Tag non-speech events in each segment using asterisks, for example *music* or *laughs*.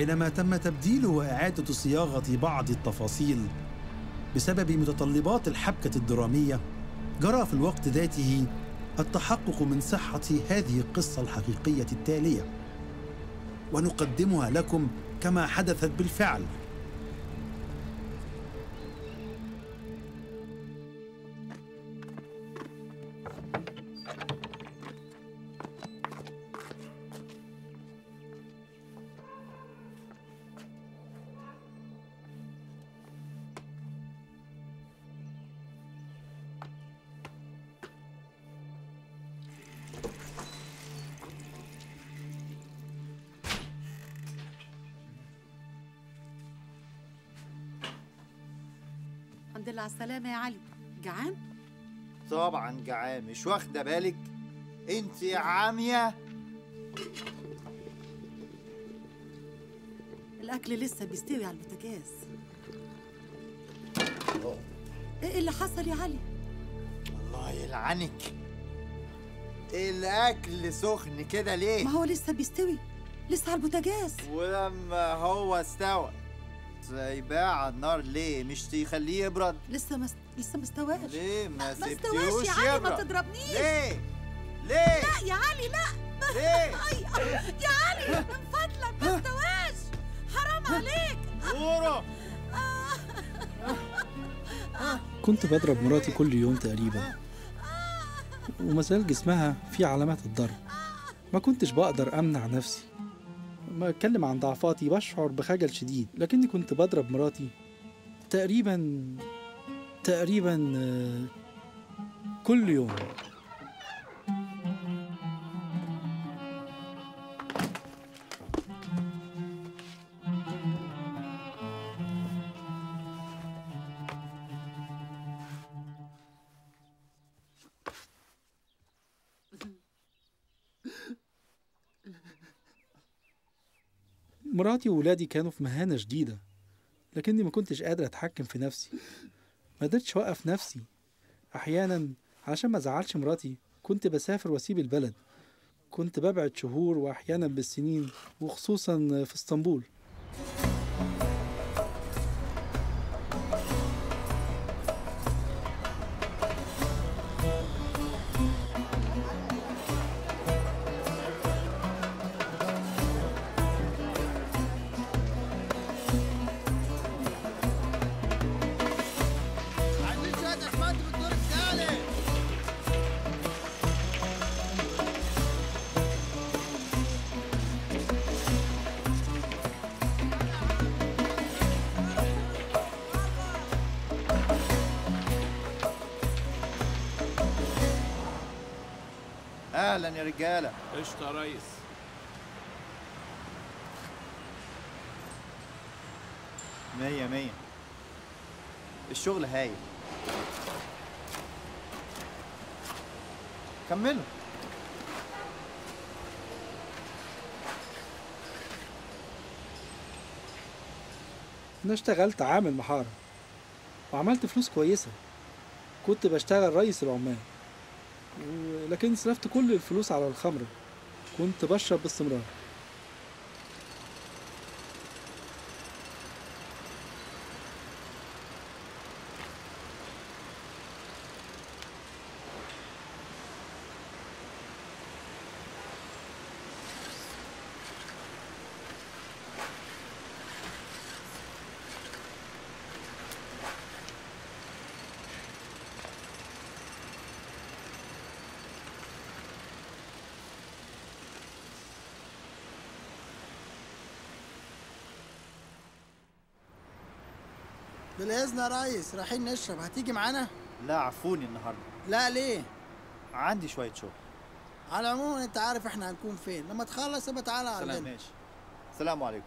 بينما تم تبديل وإعادة صياغة بعض التفاصيل بسبب متطلبات الحبكة الدرامية جرى في الوقت ذاته التحقق من صحة هذه القصة الحقيقية التالية. ونقدمها لكم كما حدثت بالفعل. طبعا جعان مش واخدة بالك؟ انت عامية. الأكل لسه بيستوي على البوتاجاز. إيه اللي حصل يا علي؟ الله يلعنك. الأكل سخن كده ليه؟ ما هو لسه بيستوي لسه على البوتاجاز. ولما هو استوى. سايباه على النار ليه؟ مش تخليه يبرد. لسه ما لسه ما استواش. ليه؟ ما ما استواش سبتيهوش يا علي ما تضربنيش. ليه؟ ليه؟ لا يا علي لا. ليه؟ *laughs* يا علي *laughs* من فضلك ما استواش. حرام عليك. غورة *laughs* كنت بضرب مراتي كل يوم تقريبا. ومازال جسمها فيه علامات الضرب. ما كنتش بقدر أمنع نفسي. ما أتكلم عن ضعفاتي بشعر بخجل شديد لكني كنت بضرب مراتي. تقريبا تقريبا آه، كل يوم. مراتي وولادي كانوا في مهانة شديدة لكني ما كنتش قادر أتحكم في نفسي. ما قدرتش أوقف نفسي. أحيانا عشان ما أزعلش مراتي كنت بسافر وأسيب البلد. كنت ببعد شهور وأحيانا بالسنين وخصوصا في إسطنبول. أهلا يا رجالة. قشطة يا ريس. مية مية. الشغل هايل. كملوا. أنا اشتغلت عامل محارة وعملت فلوس كويسة. كنت بشتغل رئيس العمال. لكن صرفت كل الفلوس على الخمرة كنت بشرب باستمرار. بالإذن يا ريس رايحين نشرب. هتيجي معانا؟ لا عفوني النهارده. لا ليه؟ عندي شوية شغل. على العموم انت عارف إحنا هنكون فين. لما تخلص يبقى تعالى سلام عندنا ماشي. السلام عليكم.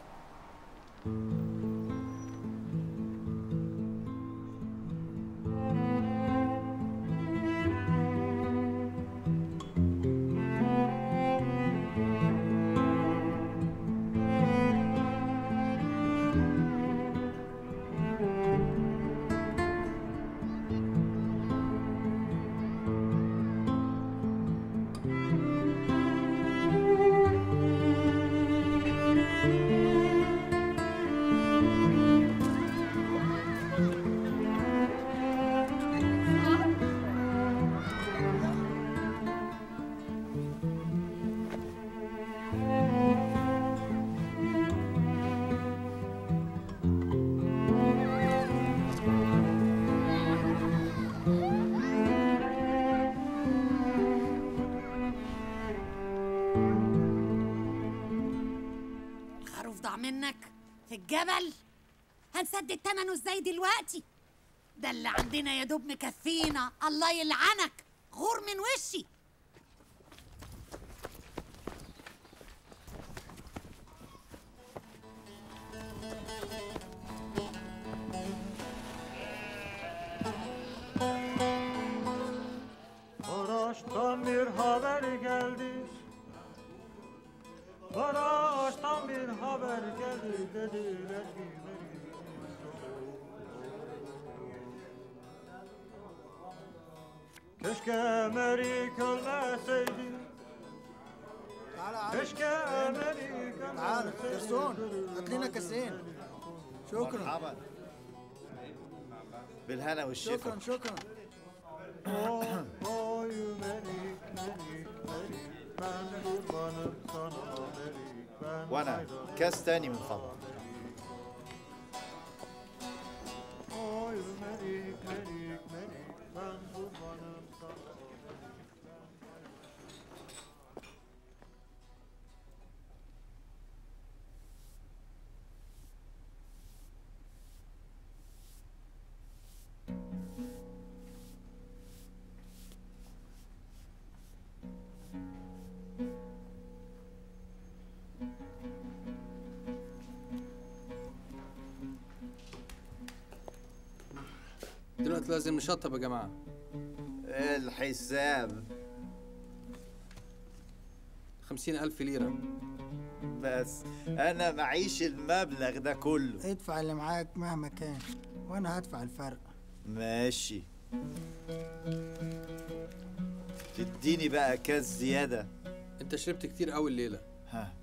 الجبل. هنسدد تمنه إزاي دلوقتي؟ ده اللي عندنا يا دوب مكفينا. الله يلعنك. غور من وشي. Keşke Melik ölmeseydi تعال عارف Keşke Melik تعال ölmeseydi هات لنا كاسين شكرا مرحبا بالهنا والشفا شكرا شكرا Oy oy Melik Melik Melik Ben kurbanım sana Melik Ben وأنا. كاس تاني من فضلك Melik Melik دلوقتي لازم نشطب يا جماعة. الحساب. خمسين ألف ليرة. بس أنا معيش المبلغ ده كله. ادفع اللي معاك مهما كان وأنا هدفع الفرق. ماشي. تديني بقى كاس زيادة. أنت شربت كتير قوي الليلة. ها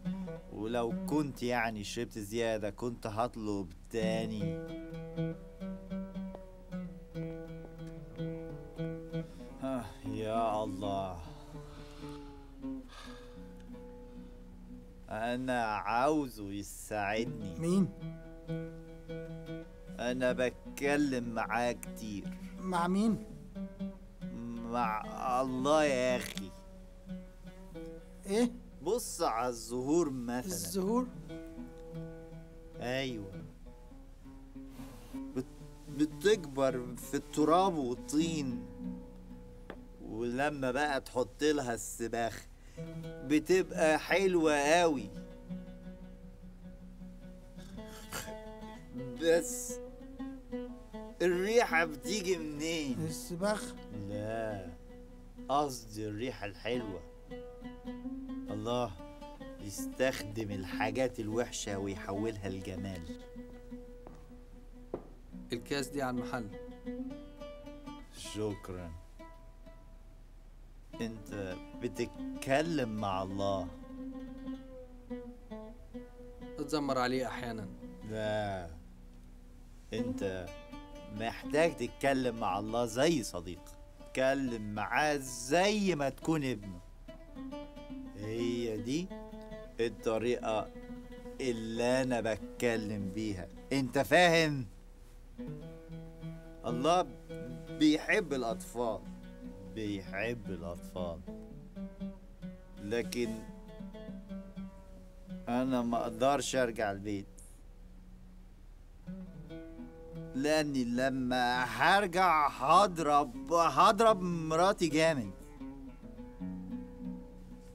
ولو كنت يعني شربت زيادة كنت هطلب تاني. أنا عاوزه يساعدني. مين؟ أنا بتكلم معاه كتير. مع مين؟ مع الله يا أخي. إيه؟ بص على الزهور مثلا. الزهور؟ أيوه. بت... بتكبر في التراب والطين ولما بقى تحط لها السباخ بتبقى حلوة قوي بس الريحة بتيجي منين؟ السباخ لا قصدي الريحة الحلوة. الله يستخدم الحاجات الوحشة ويحولها لجمال. الكاس دي على المحل. شكرا. انت بتتكلم مع الله. تتذمر عليه أحيانا. لا. انت محتاج تتكلم مع الله زي صديق. تتكلم معاه زي ما تكون ابنه. هي دي الطريقة اللي أنا بتكلم بيها. أنت فاهم؟ الله بيحب الأطفال. بيحب الأطفال. لكن أنا ما أقدرش أرجع البيت. لأني لما هرجع هضرب هضرب مراتي جامد.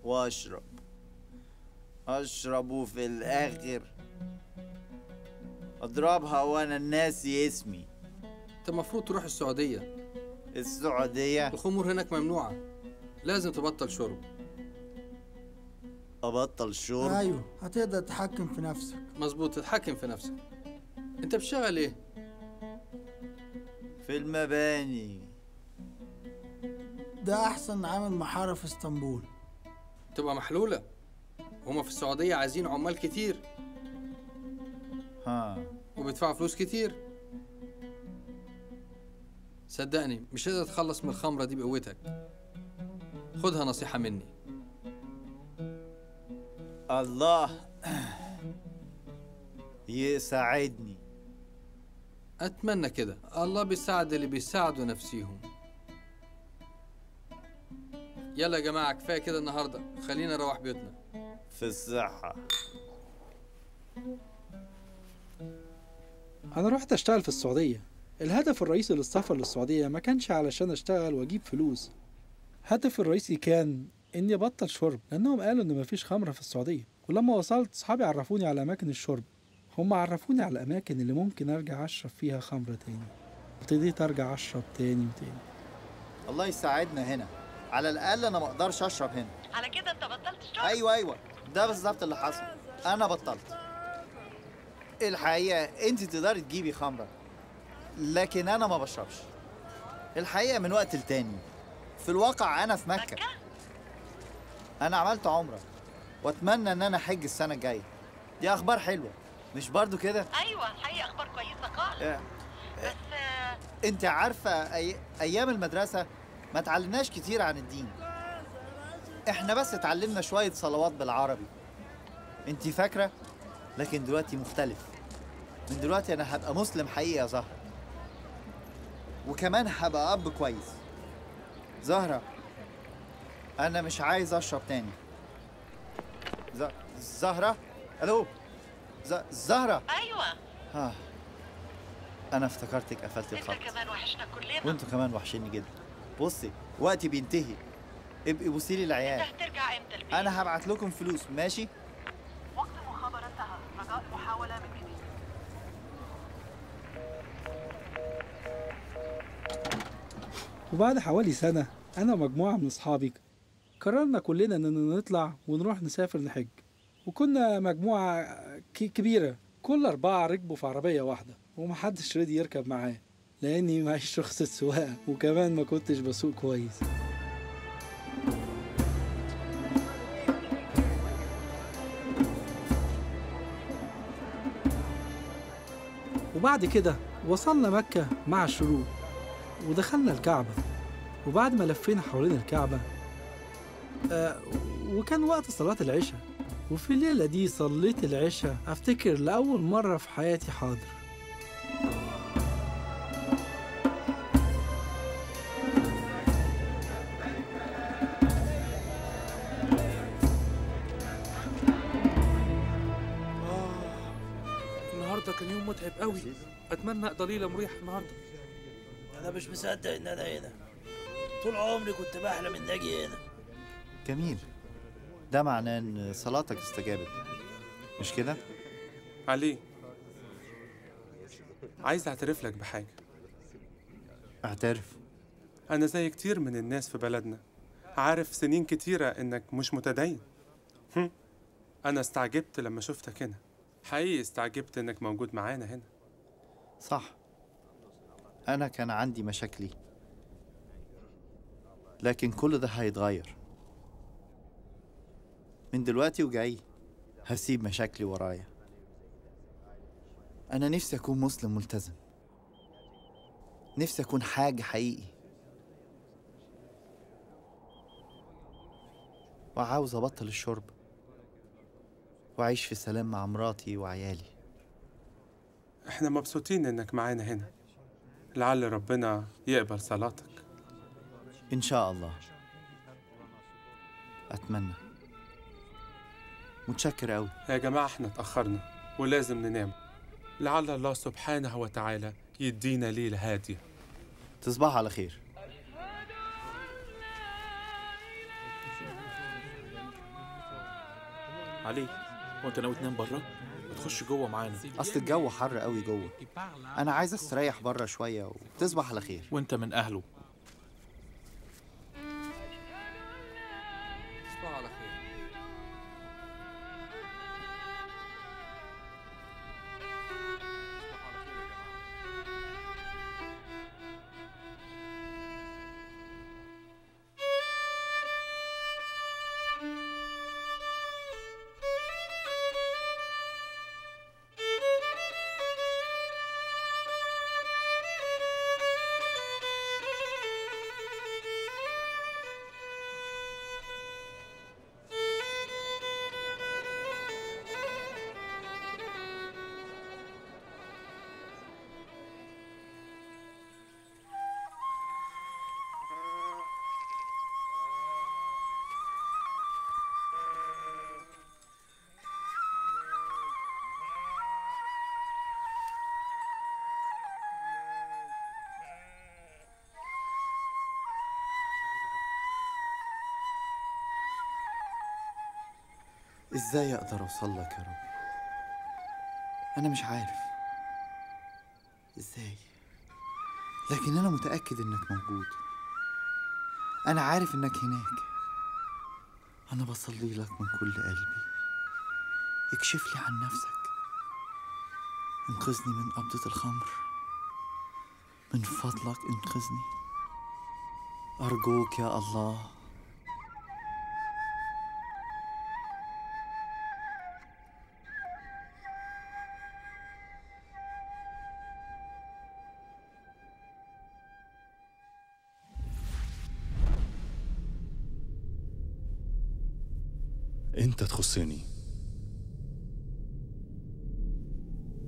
وأشرب. أشرب وفي الآخر. أضربها وأنا ناسي اسمي. أنت المفروض تروح السعودية. السعودية؟ الخمور هناك ممنوعة. لازم تبطل شرب. أبطل شرب؟ أيوه هتقدر تتحكم في نفسك. مظبوط تتحكم في نفسك. أنت بتشتغل إيه؟ في المباني. ده أحسن عامل محارة في إسطنبول. تبقى محلولة. هما في السعودية عايزين عمال كتير. ها. وبيدفعوا فلوس كتير. صدقني مش هتقدر تخلص من الخمرة دي بقوتك. خدها نصيحة مني. الله يساعدني. أتمنى كده. الله بيساعد اللي بيساعدوا نفسيهم. يلا يا جماعة كفاية كده النهاردة. خلينا نروح بيوتنا. في الصحة أنا رحت أشتغل في السعودية. الهدف الرئيسي للسفر للسعودية ما كانش علشان أشتغل وأجيب فلوس. هدفي الرئيسي كان إني أبطل شرب لأنهم قالوا إن مفيش خمرة في السعودية. ولما وصلت صحابي عرفوني على أماكن الشرب. هم عرفوني على الأماكن اللي ممكن أرجع أشرب فيها خمرة تاني. ابتديت أرجع أشرب تاني وتاني. الله يساعدنا هنا. على الأقل أنا ما أقدرش أشرب هنا. على كده أنت بطلت شرب؟ أيوه أيوه. ده بالظبط اللي حصل. أنا بطلت. الحقيقة أنت تقدري تجيبي خمرة لكن أنا ما بشربش. الحقيقة من وقت لتاني. في الواقع أنا في مكة. أنا عملت عمرة. وأتمنى إن أنا أحج السنة الجاية. دي أخبار حلوة. مش برضو كده؟ أيوه الحقيقة أخبار كويسة خالص. آه، بس آه، أنت عارفة أي... أيام المدرسة ما اتعلمناش كتير عن الدين. إحنا بس اتعلمنا شوية صلوات بالعربي. أنت فاكرة؟ لكن دلوقتي مختلف. من دلوقتي أنا هبقى مسلم حقيقي يا زهرة. وكمان هبقى أب كويس. زهرة أنا مش عايز أشرب تاني. ز... زهرة؟ ألو؟ ز... زهرة. أيوه. آه. أنا افتكرتك قفلت الخط كمان وحشنا كلنا. وأنتوا كمان وحشيني جدا. بصي وقتي بينتهي. ابقي بصي لي العيال. هترجع إمتى البيت؟ أنا هبعت لكم فلوس ماشي؟ وقت المخابرة انتهى. رجاء محاولة من جديد. وبعد حوالي سنة أنا ومجموعة من أصحابي قررنا كلنا إننا نطلع ونروح نسافر نحج. وكنا مجموعة كبيرة. كل أربعة ركبوا في عربية واحدة ومحدش رضي يركب معاه لأني معيش رخصة سواقة وكمان ما كنتش بسوق كويس. وبعد كده وصلنا مكة مع الشروق ودخلنا الكعبة. وبعد ما لفينا حوالين الكعبة آه وكان وقت صلاة العشاء. وفي الليلة دي صليت العشاء. أفتكر لأول مرة في حياتي حاضر. النهارده كان يوم متعب قوي. أتمنى اقضي ليله مريحه النهارده. أنا مش مصدق إن أنا هنا. طول عمري كنت بحلم إني أجي هنا. جميل. ده معناه إن صلاتك استجابت. مش كده؟ علي عايز أعترف لك بحاجة. أعترف. أنا زي كتير من الناس في بلدنا. عارف سنين كتيرة إنك مش متدين. هم. أنا استعجبت لما شفتك هنا. حقيقي استعجبت إنك موجود معانا هنا. صح. أنا كان عندي مشاكلي. لكن كل ده هيتغير. من دلوقتي وجاي. هسيب مشاكلي ورايا. أنا نفسي أكون مسلم ملتزم. نفسي أكون حاجة حقيقي. وعاوز أبطل الشرب. وأعيش في سلام مع مراتي وعيالي. إحنا مبسوطين إنك معانا هنا. لعل ربنا يقبل صلاتك. إن شاء الله. أتمنى. متشكر أوي. يا جماعة إحنا اتأخرنا ولازم ننام. لعل الله سبحانه وتعالى يدينا ليلة هادية. تصبح على خير. علي هو انت ناوي تنام بره؟ ما تخش جوه معانا. أصل الجو حر قوي جوه. أنا عايز أستريح بره شوية وتصبح على خير. وأنت من أهله. إزاي أقدر أوصل لك يا رب؟ أنا مش عارف. إزاي؟ لكن أنا متأكد إنك موجود. أنا عارف إنك هناك. أنا بصلي لك من كل قلبي. اكشف لي عن نفسك. انقذني من قبضة الخمر. من فضلك انقذني. أرجوك يا الله. أنت تخصني.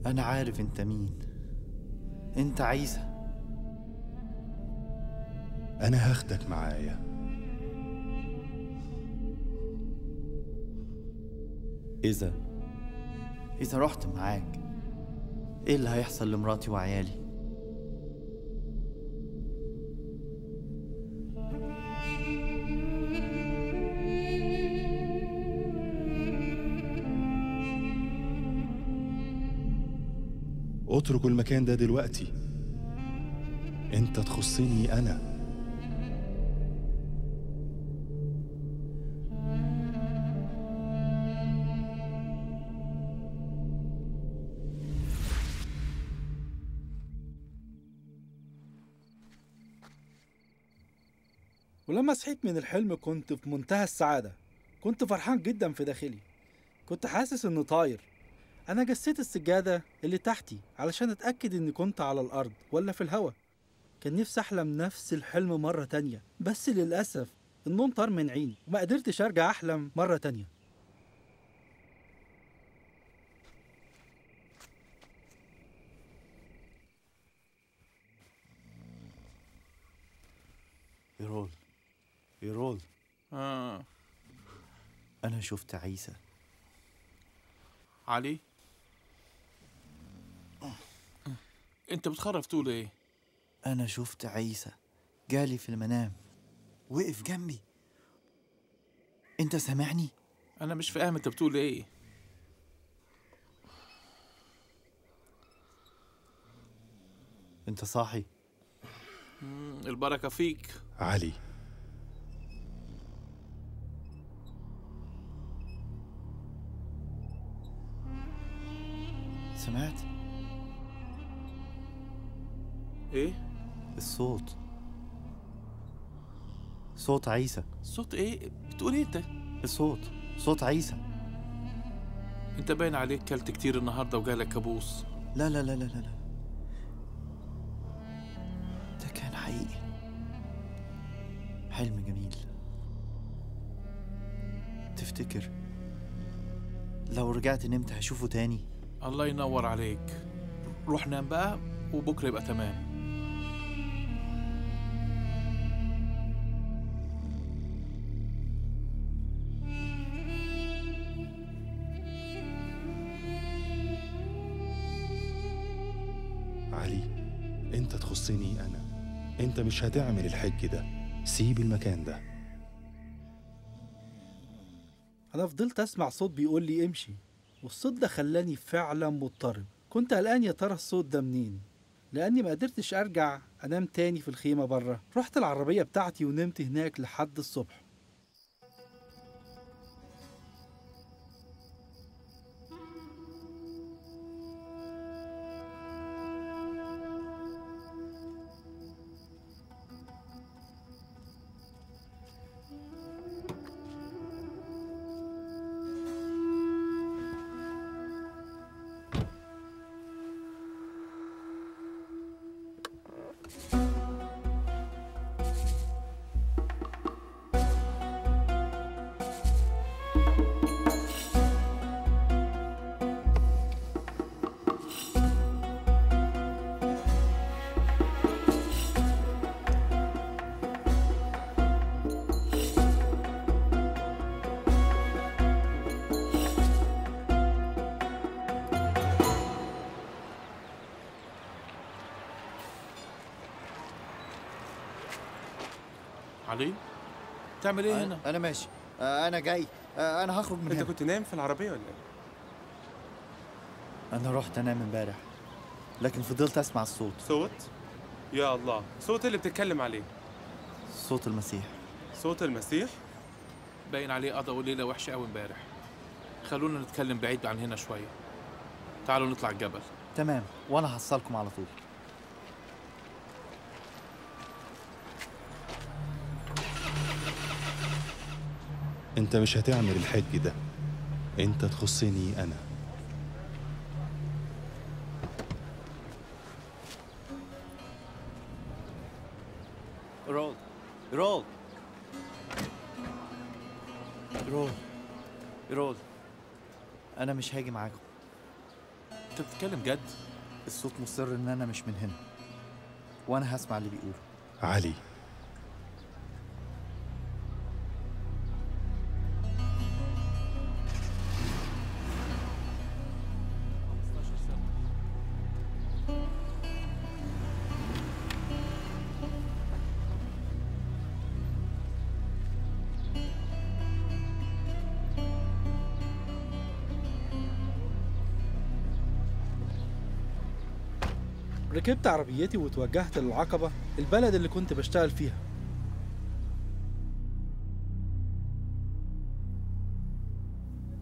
أنا عارف أنت مين. أنت عيسى أنا هاخدك معايا. إذا. إذا رحت معاك إيه اللي هيحصل لمراتي وعيالي؟ اتركوا المكان ده دلوقتي. أنت تخصني أنا. ولما صحيت من الحلم كنت في منتهى السعادة. كنت فرحان جدا في داخلي. كنت حاسس إني طاير. أنا جسيت السجادة اللي تحتي علشان أتأكد إني كنت على الأرض ولا في الهوا. كان نفسي أحلم نفس الحلم مرة تانية بس للأسف النوم طار من عيني وما قدرتش أرجع أحلم مرة تانية. يرول يرول. آه. أنا شفت عيسى. علي؟ انت بتخرف تقول إيه؟ أنا شفت عيسى جالي في المنام وقف جنبي. انت سامعني؟ أنا مش فاهم انت بتقول إيه. انت صاحي؟ مم، البركة فيك. علي. سمعت؟ إيه؟ الصوت. صوت عيسى. صوت إيه؟ بتقول إيه انت؟ الصوت. صوت عيسى. انت باين عليك كلت كتير النهارده وجالك كابوس. لا لا لا لا لا ده كان حقيقي. حلم جميل. تفتكر لو رجعت نمت هشوفه تاني؟ الله ينور عليك. روح نام بقى وبكرة يبقى تمام. علي انت تخصني أنا. انت مش هتعمل الحج ده. سيب المكان ده. أنا فضلت اسمع صوت بيقول لي امشي والصوت ده خلاني فعلا مضطرب. كنت قلقان يا ترى الصوت ده منين؟ لأني ما قدرتش أرجع أنام تاني في الخيمة بره رحت العربية بتاعتي ونمت هناك لحد الصبح. تعمل إيه هنا؟ أنا ماشي. آه، أنا جاي. آه، أنا هخرج من أنت هنا. كنت نايم في العربية ولا إيه؟ أنا رحت أنام امبارح لكن فضلت أسمع الصوت. صوت؟ يا الله. صوت اللي بتتكلم عليه. صوت المسيح. صوت المسيح؟ باين عليه قضى ليله وحشة قوي امبارح. خلونا نتكلم بعيد عن هنا شوية. تعالوا نطلع الجبل. تمام وأنا هحصلكم على طول. انت مش هتعمل الحج ده. انت تخصني أنا. روح. روح. روح. روح. أنا مش هاجي معاكم. انت بتتكلم جد؟ الصوت مصر ان أنا مش من هنا. وأنا هسمع اللي بيقوله. علي. ركبت عربيتي وتوجهت للعقبة البلد اللي كنت بشتغل فيها.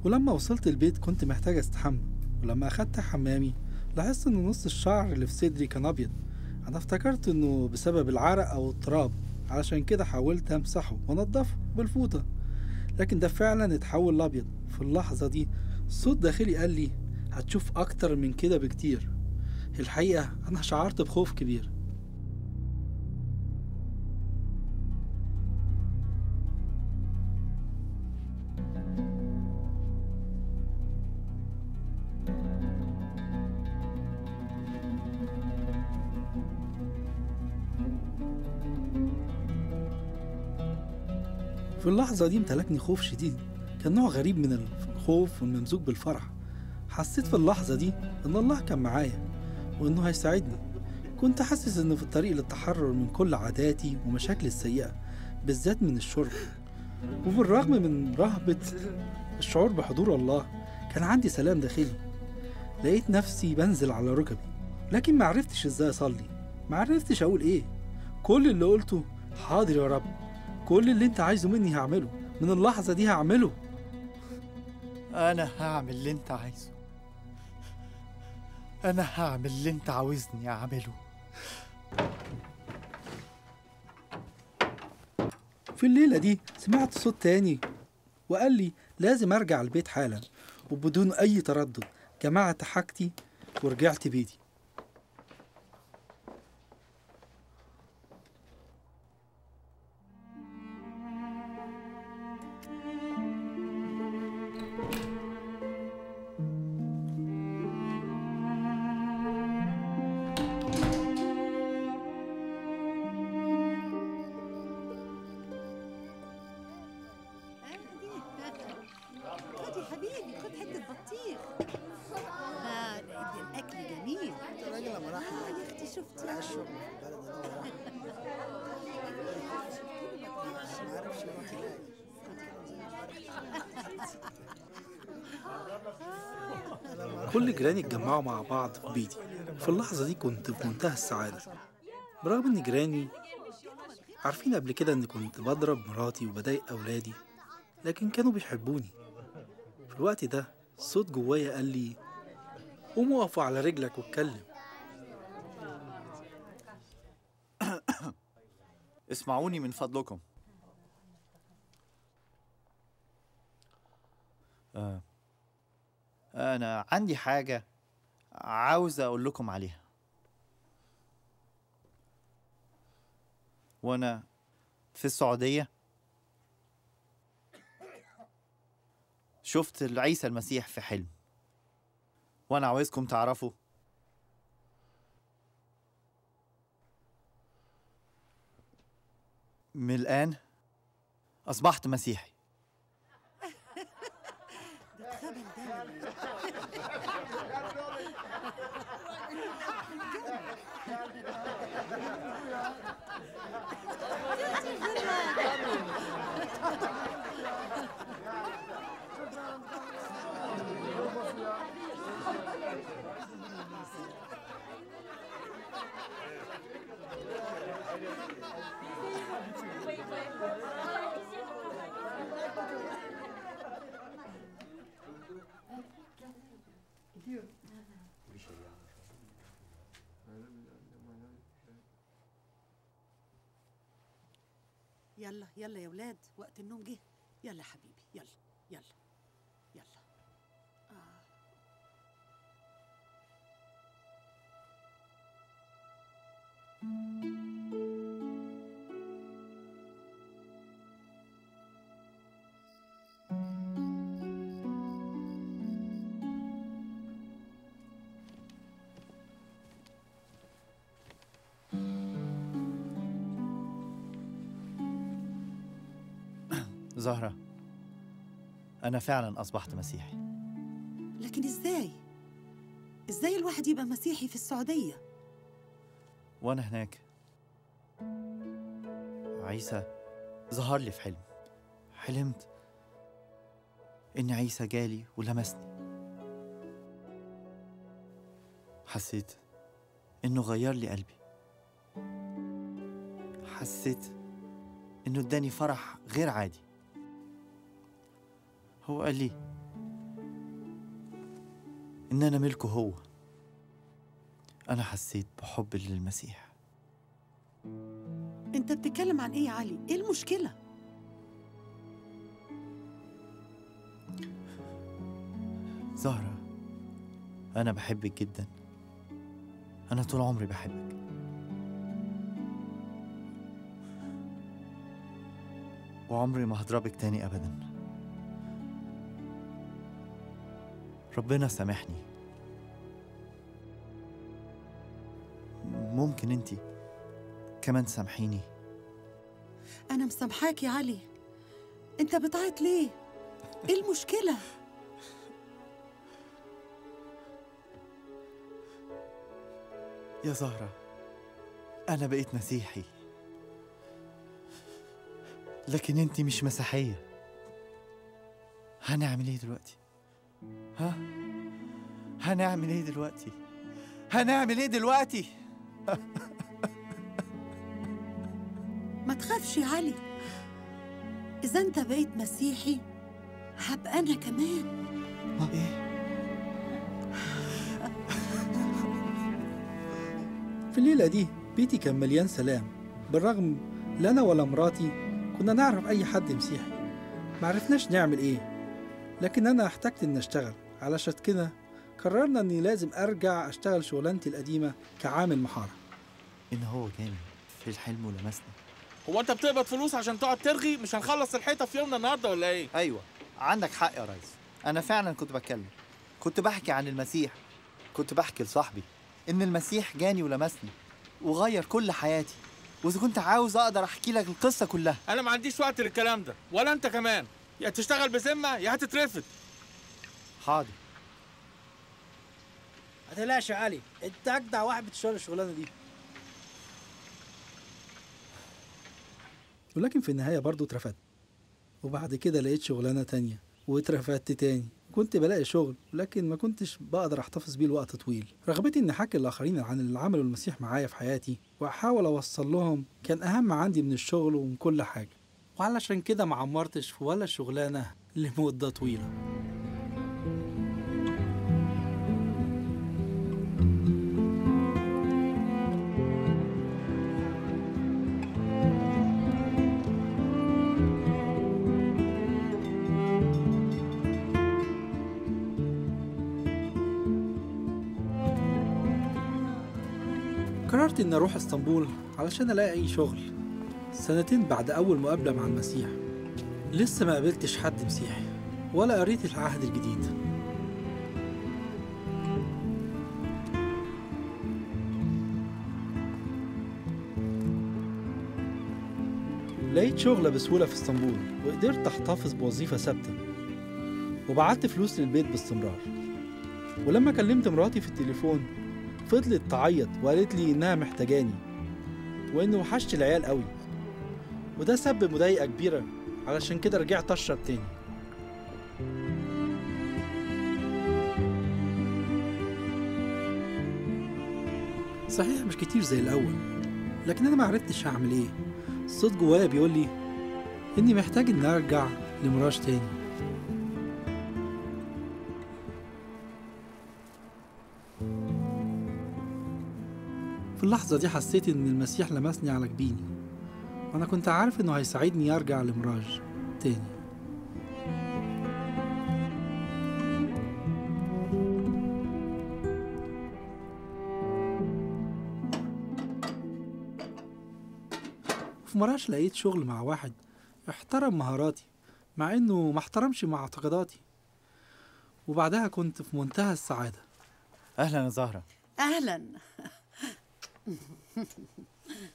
ولما وصلت البيت كنت محتاج استحمى ولما أخدت حمامي لاحظت إن نص الشعر اللي في صدري كان أبيض. أنا افتكرت إنه بسبب العرق أو التراب علشان كده حاولت أمسحه وأنضفه بالفوطة. لكن ده فعلا اتحول لأبيض. في اللحظة دي صوت داخلي قال لي هتشوف أكتر من كده بكتير. الحقيقة أنا شعرت بخوف كبير. في اللحظة دي امتلكني خوف شديد. كان نوع غريب من الخوف والممزوج بالفرح. حسيت في اللحظة دي إن الله كان معايا. وإنه هيساعدني. كنت حاسس إنه في الطريق للتحرر من كل عاداتي ومشاكلي السيئة بالذات من الشرب. وبالرغم من رهبة الشعور بحضور الله كان عندي سلام داخلي. لقيت نفسي بنزل على ركبي لكن ما عرفتش إزاي أصلي. ما عرفتش أقول إيه. كل اللي قلته حاضر يا رب. كل اللي أنت عايزه مني هعمله. من اللحظة دي هعمله. أنا هعمل اللي أنت عايزه. أنا هعمل اللي أنت عاوزني أعمله. في الليلة دي سمعت صوت تاني وقال لي لازم أرجع البيت حالا وبدون أي تردد. جمعت حاجتي ورجعت بيتي. في البلد ما كل جيراني اتجمعوا مع بعض في بيتي. في اللحظة دي كنت في منتهى السعادة. برغم إن جيراني عارفين قبل كده إني كنت بضرب مراتي وبضايق أولادي لكن كانوا بيحبوني. في الوقت ده صوت جوايا قال لي قوم اقف على رجلك واتكلم. اسمعوني من فضلكم. آه. أنا عندي حاجة عاوز أقول لكم عليها. وأنا في السعودية شفت عيسى المسيح في حلم. وأنا عاوزكم تعرفوا من الآن أصبحت مسيحي. *laughs* يلا يلا يا ولاد وقت النوم جه يلا حبيبي يلا يلا يلا آه. thank you زهرة. أنا فعلا أصبحت مسيحي. لكن إزاي؟ إزاي الواحد يبقى مسيحي في السعودية؟ وأنا هناك. عيسى ظهر لي في حلم. حلمت إن عيسى جالي ولمسني. حسيت إنه غير لي قلبي. حسيت إنه إداني فرح غير عادي. هو قال لي إن أنا ملكه هو. أنا حسيت بحب للمسيح. أنت بتتكلم عن إيه يا علي؟ إيه المشكلة؟ زهرة أنا بحبك جدا. أنا طول عمري بحبك. وعمري ما هضربك تاني أبدا. ربنا سامحني. ممكن انتي كمان تسامحيني أنا مسامحاك يا علي. أنت بتعيط ليه؟ إيه المشكلة؟ يا زهرة أنا بقيت مسيحي لكن أنت مش مسيحية. هنعمل إيه دلوقتي؟ ها؟ هنعمل إيه دلوقتي؟ هنعمل إيه دلوقتي؟ *laughs* ما تخافش يا علي إذا أنت بقيت مسيحي هبقى أنا كمان إيه؟ *laughs* في الليلة دي بيتي كان مليان سلام بالرغم لا أنا ولا مراتي كنا نعرف أي حد مسيحي معرفناش نعمل إيه لكن أنا احتجت إن أشتغل. علشان كده قررنا إني لازم أرجع أشتغل شغلانتي القديمة كعامل محارة. إن هو جاني في الحلم ولمسني هو أنت بتقبض فلوس عشان تقعد ترغي؟ مش هنخلص الحيطة في يومنا النهارده ولا إيه؟ أيوة. عندك حق يا ريس. أنا فعلا كنت بتكلم. كنت بحكي عن المسيح. كنت بحكي لصاحبي إن المسيح جاني ولمسني وغير كل حياتي. وإذا كنت عاوز أقدر أحكي لك القصة كلها. أنا ما عنديش وقت للكلام ده. ولا أنت كمان. يا تشتغل بذمة يا هتترفد حاضر. ما تقلقش يا علي أنت أجدع واحد بتشتغل الشغلانة دي. ولكن في النهاية برضو اترفدت وبعد كده لقيت شغلانة تانية واترفدت تاني. كنت بلاقي شغل لكن ما كنتش بقدر احتفظ بيه لوقت طويل. رغبتي إن أحكي للاخرين عن اللي عمله المسيح معايا في حياتي وأحاول أوصل لهم كان أهم عندي من الشغل ومن كل حاجة. وعلشان كده ما عمرتش في ولا شغلانة لمدة طويلة. قررت إني أروح إسطنبول علشان ألاقي أي شغل. سنتين بعد أول مقابلة مع المسيح. لسه ما قابلتش حد مسيحي ولا قريت العهد الجديد. لقيت شغلة بسهولة في اسطنبول وقدرت أحتفظ بوظيفة ثابتة. وبعت فلوس للبيت باستمرار. ولما كلمت مراتي في التليفون فضلت تعيط وقالت لي إنها محتاجاني. وإن وحشت العيال قوي. وده سبب مضايقة كبيرة. علشان كده رجعت أشرب تاني. صحيح مش كتير زي الأول لكن أنا معرفتش هعمل إيه. الصوت جوايا بيقول لي إني محتاج إني أرجع لمراش تاني. في اللحظة دي حسيت إن المسيح لمسني على جبيني أنا كنت عارف إنه هيساعدني أرجع لمراج تاني. في مراج لقيت شغل مع واحد احترم مهاراتي مع إنه ما احترمش معتقداتي وبعدها كنت في منتهى السعادة. أهلا يا زهرة. أهلا. *laughs*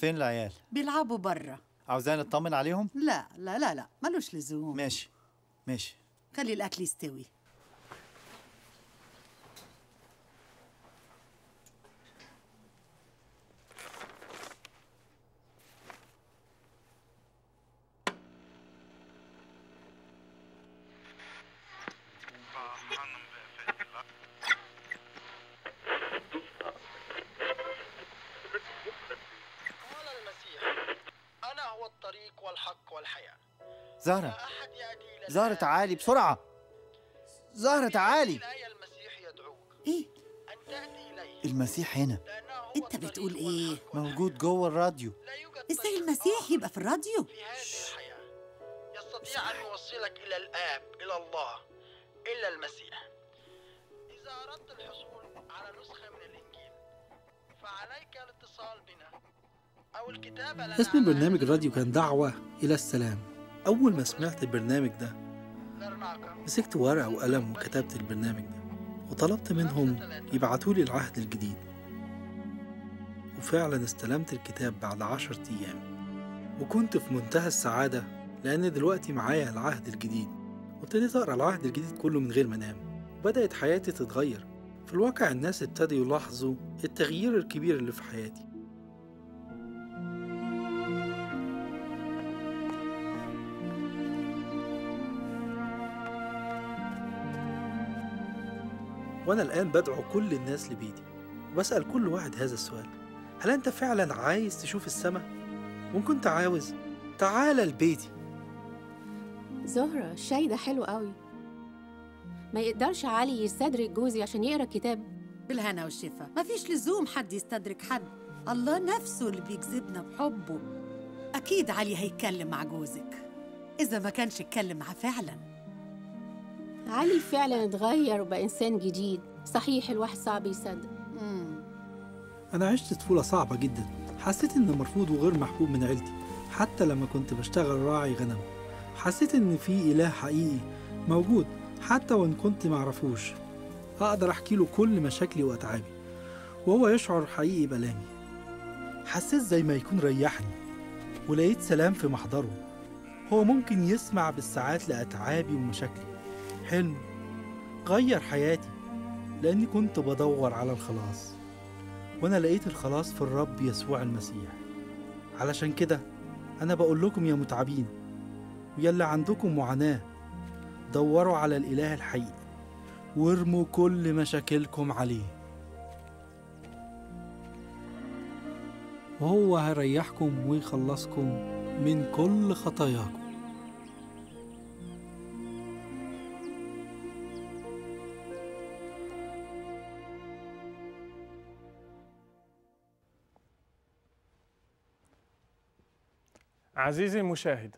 فين العيال؟ بيلعبوا برا. عاوزاني اطمن عليهم؟ لا لا لا لا ملوش لزوم. ماشي ماشي. خلي الأكل يستوي قال المسيح أنا هو الطريق والحق والحياة إلى زهرة تعالي بسرعة. زهرة تعالي إيه. المسيح هنا. أنت بتقول إيه؟ موجود جوه الراديو. إزاي المسيح يبقى في الراديو؟ في هذه الحياة. يستطيع أن يوصلك إلى الآب إلى الله إلا المسيح. إذا أردت الحصول على نسخة من الإنجيل فعليك الاتصال بنا أو الكتابة لنا. اسم البرنامج الراديو كان دعوة إلى السلام. أول ما سمعت البرنامج ده مسكت ورقة وقلم وكتبت البرنامج ده وطلبت منهم يبعتولي العهد الجديد. وفعلا استلمت الكتاب بعد عشر أيام. وكنت في منتهى السعادة لأن دلوقتي معايا العهد الجديد. وابتديت أقرأ العهد الجديد كله من غير ما أنام. بدأت حياتي تتغير. في الواقع الناس ابتدوا يلاحظوا التغيير الكبير اللي في حياتي. وأنا الآن بدعو كل الناس لبيتي وبسأل كل واحد هذا السؤال. هل أنت فعلا عايز تشوف السماء؟ وإن كنت عاوز تعال لبيتي. زهرة الشاي ده حلو قوي. ما يقدرش علي يستدرك جوزي عشان يقرأ كتاب. بالهنا والشفا. مفيش لزوم حد يستدرك حد. الله نفسه اللي بيجذبنا بحبه. أكيد علي هيتكلم مع جوزك. إذا ما كانش اتكلم معاه فعلا. علي فعلا اتغير وبقى إنسان جديد. صحيح الواحد صعب يصدق. أنا عشت طفولة صعبة جدا. حسيت إني مرفوض وغير محبوب من عيلتي حتى لما كنت بشتغل راعي غنم. حسيت إن في إله حقيقي موجود حتى وإن كنت معرفوش أقدر أحكي له كل مشاكلي وأتعابي وهو يشعر حقيقي بألامي حسيت زي ما يكون ريحني ولقيت سلام في محضره. هو ممكن يسمع بالساعات لأتعابي ومشاكلي. حلم. غير حياتي لأني كنت بدور على الخلاص وأنا لقيت الخلاص في الرب يسوع المسيح. علشان كده أنا بقول لكم يا متعبين ويلا عندكم معاناة دوروا على الإله الحقيقي وارموا كل مشاكلكم عليه. وهو هيريحكم ويخلصكم من كل خطاياكم. عزيزي المشاهد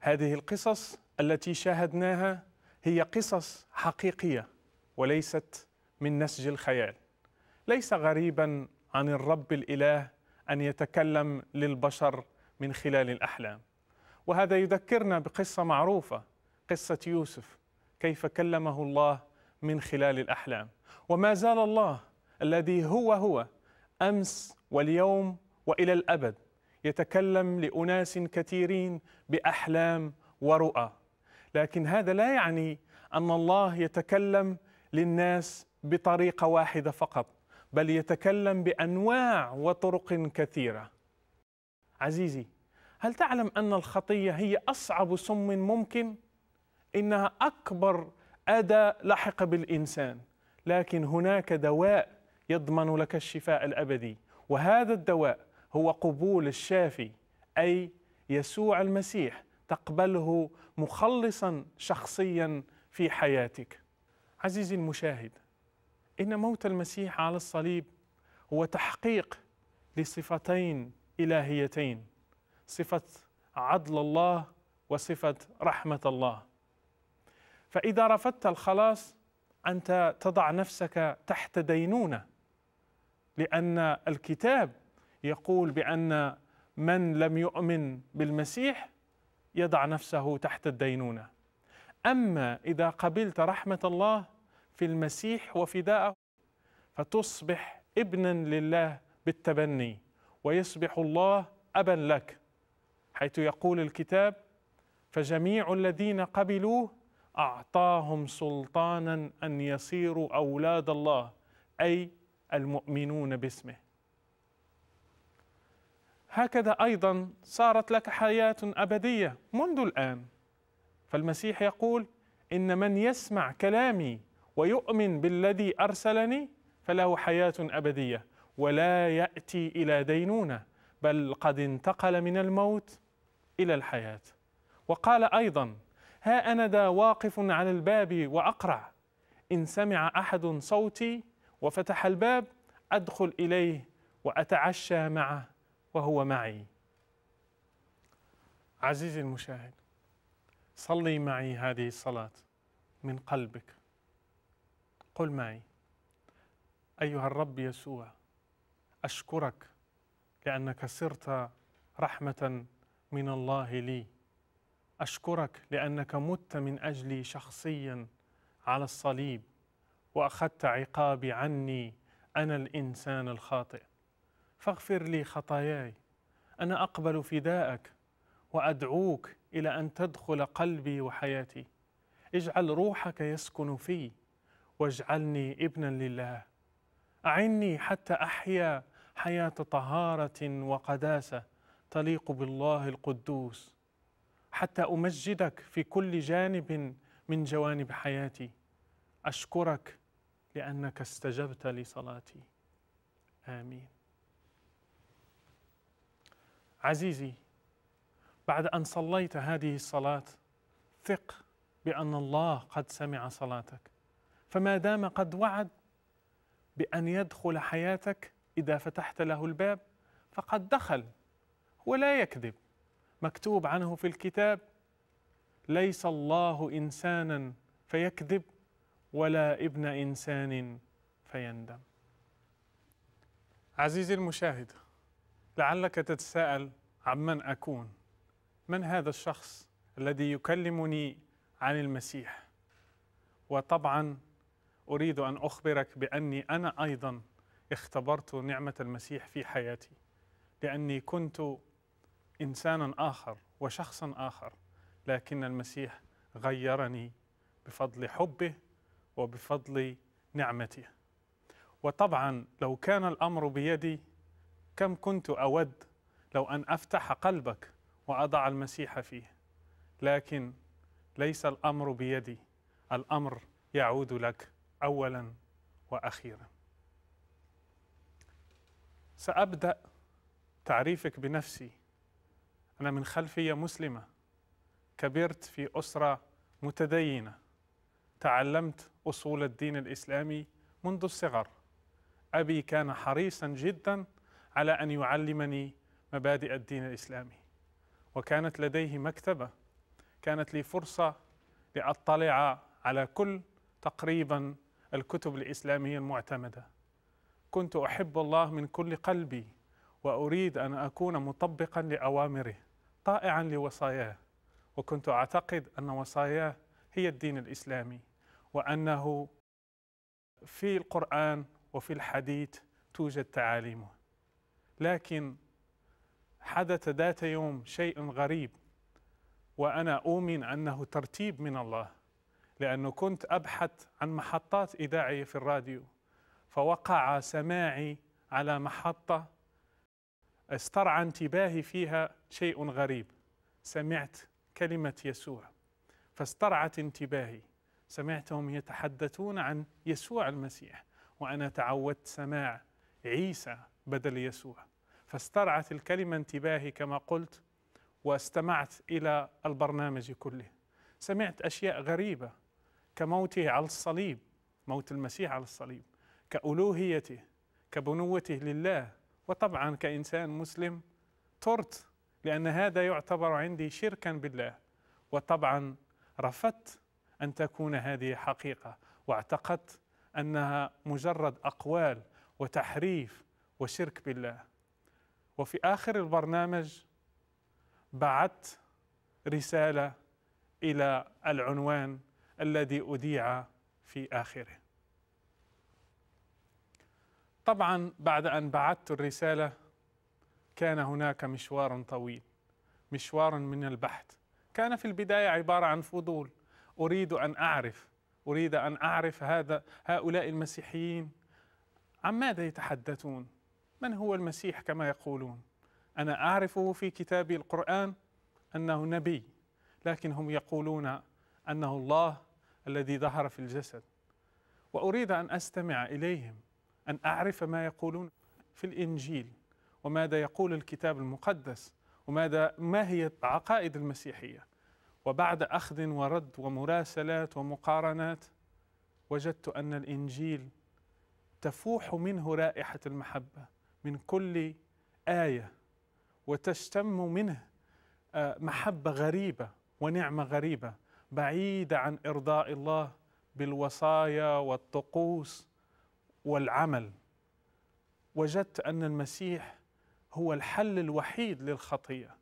هذه القصص التي شاهدناها هي قصص حقيقية وليست من نسج الخيال. ليس غريبا عن الرب الإله أن يتكلم للبشر من خلال الأحلام. وهذا يذكرنا بقصة معروفة قصة يوسف كيف كلمه الله من خلال الأحلام. وما زال الله الذي هو هو أمس واليوم وإلى الأبد يتكلم لأناس كثيرين بأحلام ورؤى. لكن هذا لا يعني أن الله يتكلم للناس بطريقة واحدة فقط بل يتكلم بأنواع وطرق كثيرة. عزيزي هل تعلم أن الخطية هي أصعب سم ممكن؟ إنها أكبر اذى لحق بالإنسان. لكن هناك دواء يضمن لك الشفاء الأبدي وهذا الدواء هو قبول الشافي أي يسوع المسيح تقبله مخلصا شخصيا في حياتك. عزيزي المشاهد إن موت المسيح على الصليب هو تحقيق لصفتين إلهيتين صفة عدل الله وصفة رحمة الله. فإذا رفضت الخلاص أنت تضع نفسك تحت دينونة لأن الكتاب يقول بأن من لم يؤمن بالمسيح يضع نفسه تحت الدينونة. أما إذا قبلت رحمة الله في المسيح وفداءه فتصبح ابنا لله بالتبني ويصبح الله ابا لك. حيث يقول الكتاب فجميع الذين قبلوه أعطاهم سلطانا أن يصيروا أولاد الله أي المؤمنون باسمه. هكذا أيضا صارت لك حياة أبدية منذ الآن. فالمسيح يقول إن من يسمع كلامي ويؤمن بالذي أرسلني فله حياة أبدية ولا يأتي إلى دينونة بل قد انتقل من الموت إلى الحياة. وقال أيضا ها أنا ذا واقف على الباب وأقرع. إن سمع أحد صوتي وفتح الباب أدخل إليه وأتعشى معه. وهو معي. عزيزي المشاهد صلي معي هذه الصلاة من قلبك. قل معي أيها الرب يسوع أشكرك لأنك صرت رحمة من الله لي. أشكرك لأنك مت من أجلي شخصيا على الصليب وأخذت عقابي عني أنا الإنسان الخاطئ. فاغفر لي خطاياي. أنا أقبل فداءك وأدعوك إلى أن تدخل قلبي وحياتي. اجعل روحك يسكن في واجعلني ابنا لله. أعني حتى أحيا حياة طهارة وقداسة تليق بالله القدوس. حتى أمجدك في كل جانب من جوانب حياتي. أشكرك لأنك استجبت لصلاتي. آمين. عزيزي بعد أن صليت هذه الصلاة ثق بأن الله قد سمع صلاتك. فما دام قد وعد بأن يدخل حياتك إذا فتحت له الباب فقد دخل ولا يكذب مكتوب عنه في الكتاب ليس الله انسانا فيكذب ولا ابن إنسان فيندم. عزيزي المشاهد لعلك تتساءل عمن أكون؟ من هذا الشخص الذي يكلمني عن المسيح؟ وطبعا أريد أن أخبرك بأني أنا أيضا اختبرت نعمة المسيح في حياتي لأني كنت انسانا آخر وشخصا آخر لكن المسيح غيرني بفضل حبه وبفضل نعمته. وطبعا لو كان الأمر بيدي كم كنت أود لو أن أفتح قلبك وأضع المسيح فيه. لكن ليس الأمر بيدي الأمر يعود لك اولا وأخيرا. سأبدأ تعريفك بنفسي. أنا من خلفية مسلمة. كبرت في أسرة متدينة. تعلمت أصول الدين الإسلامي منذ الصغر. أبي كان حريصا جدا على أن يعلمني مبادئ الدين الإسلامي. وكانت لديه مكتبة كانت لي فرصة لأطلع على كل تقريبا الكتب الإسلامية المعتمدة. كنت أحب الله من كل قلبي وأريد أن أكون مطبقا لأوامره طائعا لوصاياه. وكنت أعتقد أن وصاياه هي الدين الإسلامي وأنه في القرآن وفي الحديث توجد تعاليمه. لكن حدث ذات يوم شيء غريب وأنا أؤمن أنه ترتيب من الله لأنه كنت أبحث عن محطات إذاعية في الراديو فوقع سماعي على محطة استرعى انتباهي فيها شيء غريب سمعت كلمة يسوع فاسترعت انتباهي سمعتهم يتحدثون عن يسوع المسيح وأنا تعودت سماع عيسى بدل يسوع. فاسترعت الكلمة انتباهي كما قلت واستمعت إلى البرنامج كله. سمعت أشياء غريبة كموته على الصليب موت المسيح على الصليب كألوهيته كبنوته لله وطبعا كإنسان مسلم طرت لأن هذا يعتبر عندي شركا بالله. وطبعا رفضت أن تكون هذه حقيقة واعتقدت أنها مجرد أقوال وتحريف وشرك بالله. وفي آخر البرنامج بعثت رسالة إلى العنوان الذي أذيع في آخره. طبعا بعد أن بعثت الرسالة كان هناك مشوار طويل مشوار من البحث. كان في البداية عبارة عن فضول. أريد أن أعرف أريد أن أعرف هذا هؤلاء المسيحيين عن ماذا يتحدثون؟ من هو المسيح كما يقولون؟ أنا أعرفه في كتاب القرآن أنه نبي لكن هم يقولون أنه الله الذي ظهر في الجسد. وأريد أن أستمع إليهم أن أعرف ما يقولون في الإنجيل وماذا يقول الكتاب المقدس وماذا ما هي عقائد المسيحية. وبعد أخذ ورد ومراسلات ومقارنات وجدت أن الإنجيل تفوح منه رائحة المحبة. من كل آية وتشتم منه آه، محبة غريبة ونعمة غريبة بعيدة عن إرضاء الله بالوصايا والطقوس والعمل. وجدت أن المسيح هو الحل الوحيد للخطية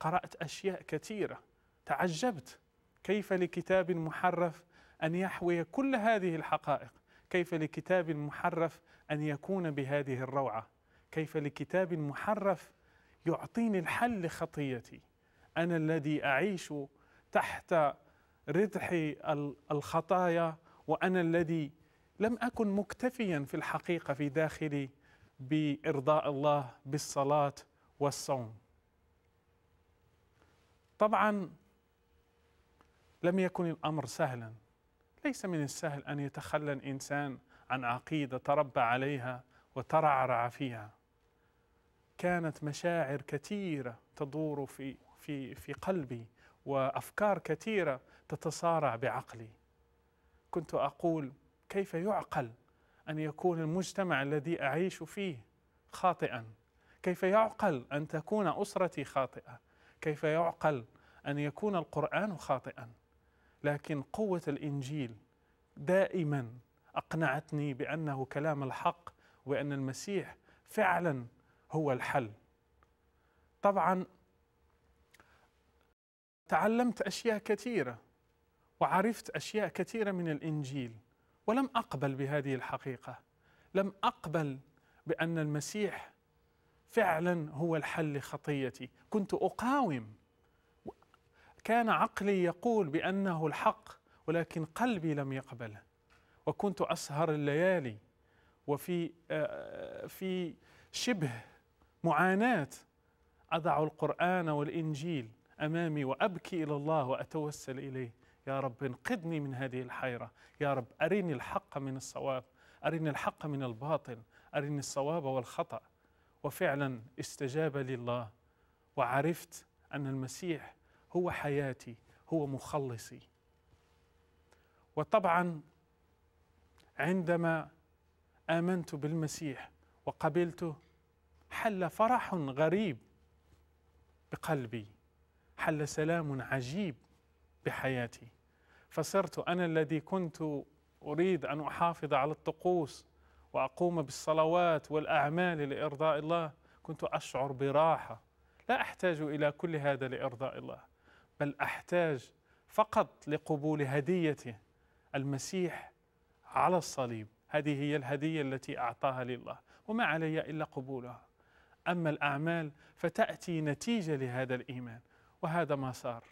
قرأت أشياء كثيرة. تعجبت. كيف لكتاب محرف أن يحوي كل هذه الحقائق؟ كيف لكتاب محرف أن يكون بهذه الروعة؟ كيف لكتاب محرف يعطيني الحل لخطيتي. أنا الذي أعيش تحت ردح الخطايا وأنا الذي لم أكن مكتفيا في الحقيقة في داخلي بإرضاء الله بالصلاة والصوم. طبعا لم يكن الأمر سهلا. ليس من السهل أن يتخلى الإنسان عن عقيدة تربى عليها وترعرع فيها. كانت مشاعر كثيرة تدور في في في قلبي وأفكار كثيرة تتصارع بعقلي. كنت أقول كيف يعقل أن يكون المجتمع الذي أعيش فيه خاطئا؟ كيف يعقل أن تكون أسرتي خاطئة؟ كيف يعقل أن يكون القرآن خاطئا؟ لكن قوة الإنجيل دائما أقنعتني بأنه كلام الحق وأن المسيح فعلا هو الحل. طبعا تعلمت أشياء كثيرة وعرفت أشياء كثيرة من الإنجيل ولم أقبل بهذه الحقيقة. لم أقبل بأن المسيح فعلا هو الحل لخطيتي. كنت أقاوم. كان عقلي يقول بأنه الحق ولكن قلبي لم يقبله. وكنت أسهر الليالي وفي آه، في شبه معاناة. أضع القرآن والإنجيل أمامي وأبكي إلى الله وأتوسل إليه. يا رب انقذني من هذه الحيرة. يا رب أرني الحق من الصواب. أرني الحق من الباطل. أرني الصواب والخطأ. وفعلا استجاب لي الله وعرفت أن المسيح هو حياتي هو مخلصي. وطبعا عندما آمنت بالمسيح وقبلته حل فرح غريب بقلبي حل سلام عجيب بحياتي. فصرت أنا الذي كنت أريد أن أحافظ على الطقوس وأقوم بالصلوات والأعمال لإرضاء الله. كنت أشعر براحة لا أحتاج إلى كل هذا لإرضاء الله بل أحتاج فقط لقبول هديته المسيح على الصليب. هذه هي الهدية التي أعطاها لي الله وما علي إلا قبولها. أما الأعمال فتأتي نتيجة لهذا الإيمان وهذا ما صار.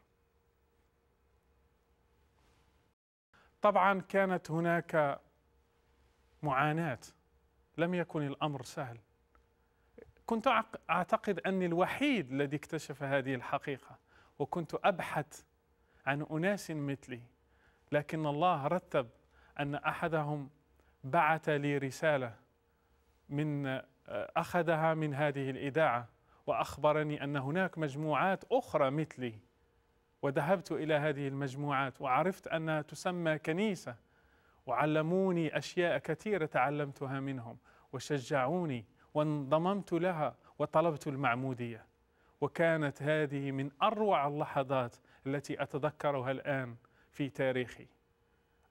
طبعا كانت هناك معاناة لم يكن الأمر سهل. كنت أعتقد أني الوحيد الذي اكتشف هذه الحقيقة وكنت أبحث عن أناس مثلي. لكن الله رتب أن أحدهم بعث لي رسالة من أخذها من هذه الإذاعة وأخبرني أن هناك مجموعات أخرى مثلي وذهبت إلى هذه المجموعات وعرفت أنها تسمى كنيسة وعلموني أشياء كثيرة تعلمتها منهم وشجعوني وانضممت لها وطلبت المعمودية. وكانت هذه من أروع اللحظات التي أتذكرها الآن في تاريخي.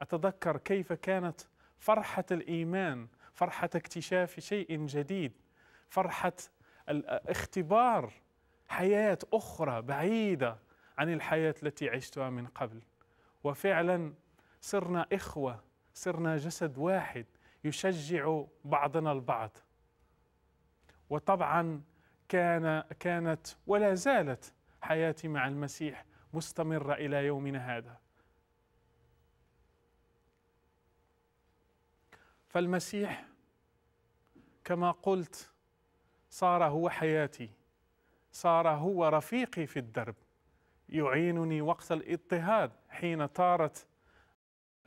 أتذكر كيف كانت فرحة الإيمان فرحة اكتشاف شيء جديد فرحة اختبار حياة أخرى بعيدة عن الحياة التي عشتها من قبل. وفعلا صرنا إخوة صرنا جسد واحد يشجع بعضنا البعض. وطبعا كان كانت ولا زالت حياتي مع المسيح مستمرة إلى يومنا هذا. فالمسيح كما قلت صار هو حياتي صار هو رفيقي في الدرب. يعينني وقت الاضطهاد حين طارت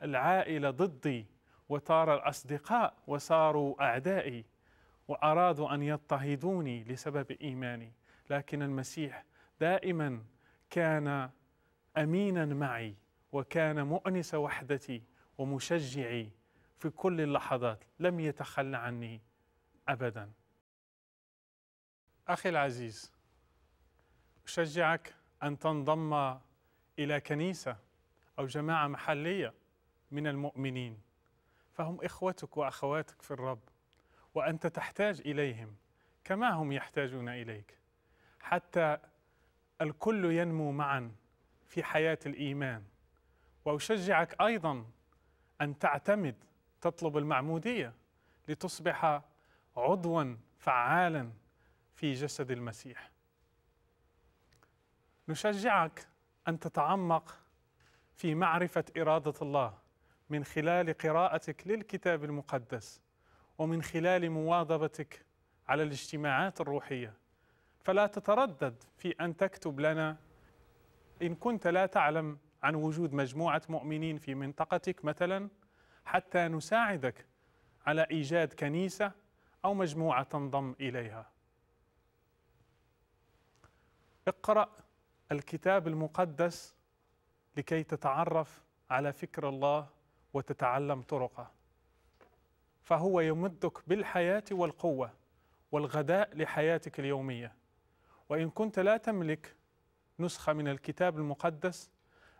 العائلة ضدي وطار الأصدقاء وصاروا أعدائي وأرادوا أن يضطهدوني لسبب إيماني. لكن المسيح دائما كان امينا معي وكان مؤنس وحدتي ومشجعي في كل اللحظات. لم يتخلى عني. ابدا. أخي العزيز أشجعك أن تنضم إلى كنيسة أو جماعة محلية من المؤمنين فهم إخوتك وأخواتك في الرب وأنت تحتاج إليهم كما هم يحتاجون إليك. حتى الكل ينمو معا في حياة الإيمان. وأشجعك أيضا أن تعتمد تطلب المعمودية لتصبح عضوا فعالا في جسد المسيح. نشجعك أن تتعمق في معرفة إرادة الله من خلال قراءتك للكتاب المقدس ومن خلال مواظبتك على الاجتماعات الروحية. فلا تتردد في أن تكتب لنا. إن كنت لا تعلم عن وجود مجموعة مؤمنين في منطقتك مثلا حتى نساعدك على إيجاد كنيسة أو مجموعة تنضم إليها. اقرأ الكتاب المقدس لكي تتعرف على فكر الله وتتعلم طرقه. فهو يمدك بالحياة والقوة والغداء لحياتك اليومية. وإن كنت لا تملك نسخة من الكتاب المقدس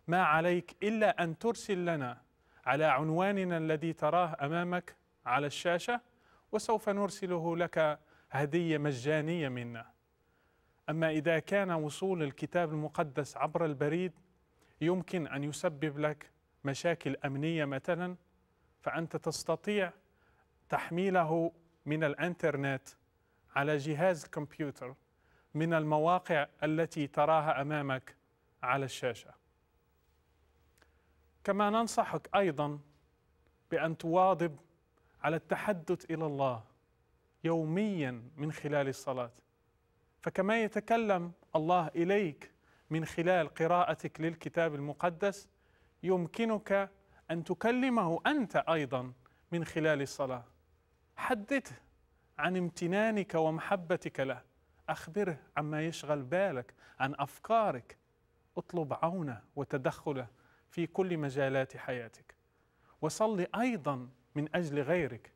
ما عليك إلا أن ترسل لنا على عنواننا الذي تراه أمامك على الشاشة وسوف نرسله لك هدية مجانية منا. أما إذا كان وصول الكتاب المقدس عبر البريد يمكن أن يسبب لك مشاكل أمنية مثلا فأنت تستطيع تحميله من الإنترنت على جهاز الكمبيوتر من المواقع التي تراها أمامك على الشاشة. كما ننصحك أيضا بأن تواظب على التحدث إلى الله يوميا من خلال الصلاة. فكما يتكلم الله إليك من خلال قراءتك للكتاب المقدس يمكنك أن تكلمه أنت أيضا من خلال الصلاة. حدثه عن امتنانك ومحبتك له. اخبره عما يشغل بالك عن أفكارك. اطلب عونه وتدخله في كل مجالات حياتك. وصل أيضا من أجل غيرك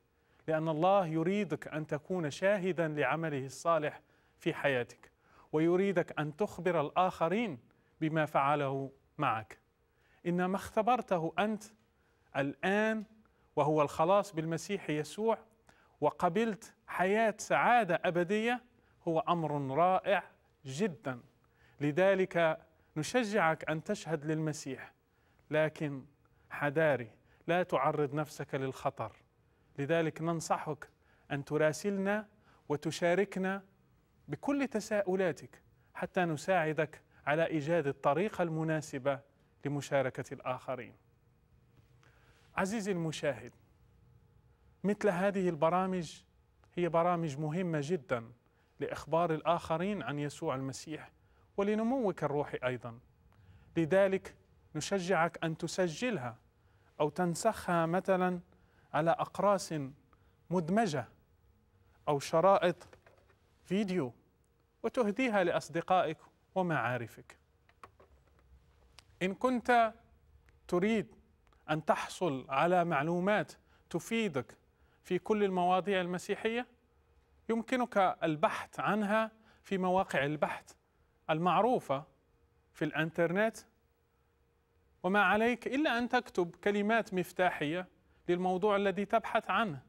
لأن الله يريدك أن تكون شاهدا لعمله الصالح في حياتك ويريدك أن تخبر الآخرين بما فعله معك. ان ما اختبرته أنت الآن وهو الخلاص بالمسيح يسوع وقبلت حياة سعادة أبدية هو أمر رائع جدا. لذلك نشجعك أن تشهد للمسيح لكن حذاري لا تعرض نفسك للخطر لذلك ننصحك أن تراسلنا وتشاركنا بكل تساؤلاتك حتى نساعدك على إيجاد الطريقة المناسبة لمشاركة الآخرين. عزيزي المشاهد، مثل هذه البرامج هي برامج مهمة جدا لإخبار الآخرين عن يسوع المسيح ولنموك الروحي أيضا. لذلك نشجعك أن تسجلها أو تنسخها مثلا على أقراص مدمجة أو شرائط فيديو وتهديها لأصدقائك ومعارفك. إن كنت تريد أن تحصل على معلومات تفيدك في كل المواضيع المسيحية يمكنك البحث عنها في مواقع البحث المعروفة في الإنترنت وما عليك إلا أن تكتب كلمات مفتاحية للموضوع الذي تبحث عنه.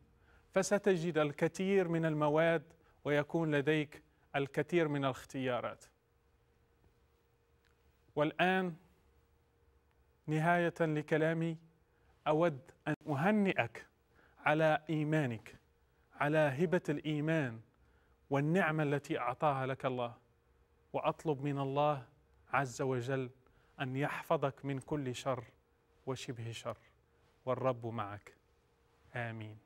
فستجد الكثير من المواد ويكون لديك الكثير من الاختيارات. والآن نهاية لكلامي. أود أن أهنئك على إيمانك على هبة الإيمان والنعمة التي أعطاها لك الله. وأطلب من الله عز وجل أن يحفظك من كل شر وشبه شر. والرب معك. آمين.